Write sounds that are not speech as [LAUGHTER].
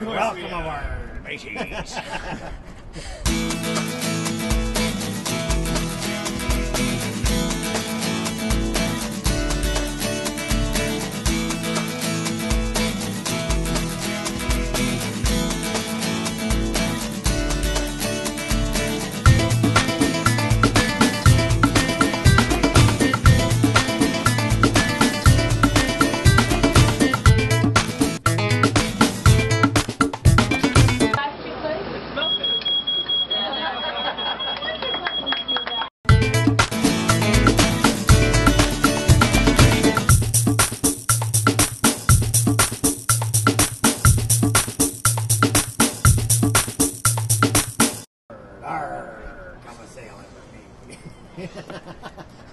Welcome aboard, mateys. [LAUGHS] Arr, come a sailing with me. [LAUGHS]